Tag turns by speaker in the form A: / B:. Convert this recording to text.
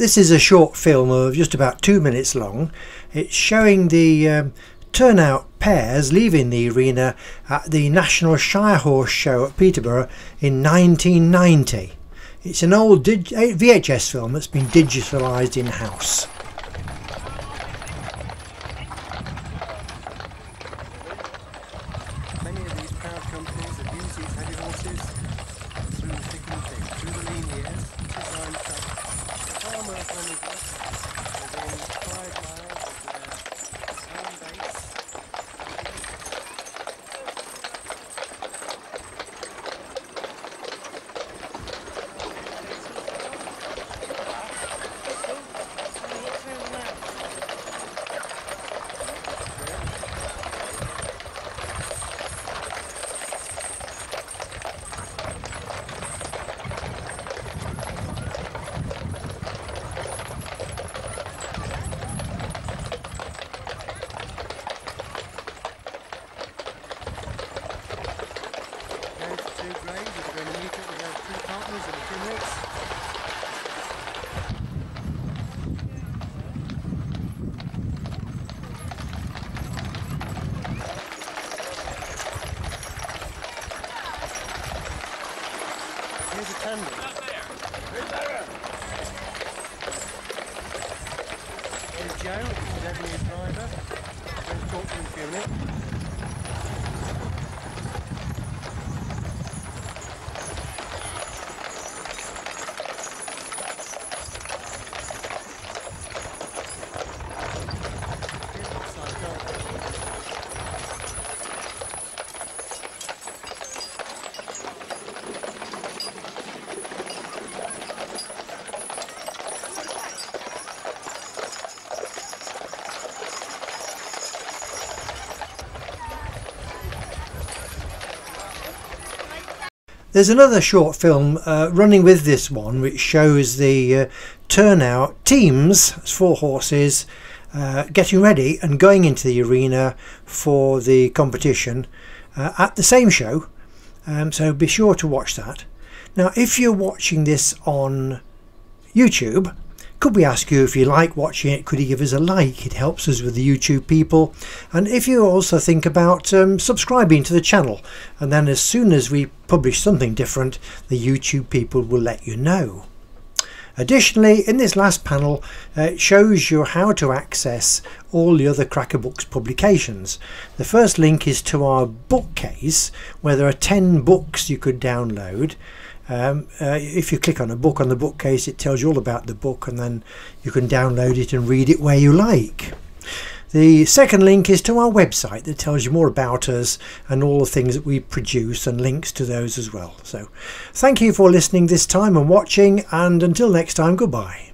A: This is a short film of just about two minutes long. It's showing the um, turnout pairs leaving the arena at the National Shire Horse Show at Peterborough in 1990. It's an old VHS film that's been digitalised in-house.
B: Gracias. Here's a tandem. Here's Joe, this is Ebony's driver. We'll talk to him in a few
A: There's another short film uh, running with this one which shows the uh, turnout teams, four horses, uh, getting ready and going into the arena for the competition uh, at the same show. Um, so be sure to watch that. Now, if you're watching this on YouTube, could we ask you if you like watching it, could you give us a like? It helps us with the YouTube people. And if you also think about um, subscribing to the channel, and then as soon as we publish something different, the YouTube people will let you know. Additionally, in this last panel, uh, it shows you how to access all the other Cracker Books publications. The first link is to our bookcase, where there are 10 books you could download. Um, uh, if you click on a book on the bookcase, it tells you all about the book, and then you can download it and read it where you like. The second link is to our website that tells you more about us and all the things that we produce and links to those as well. So thank you for listening this time and watching and until next time goodbye.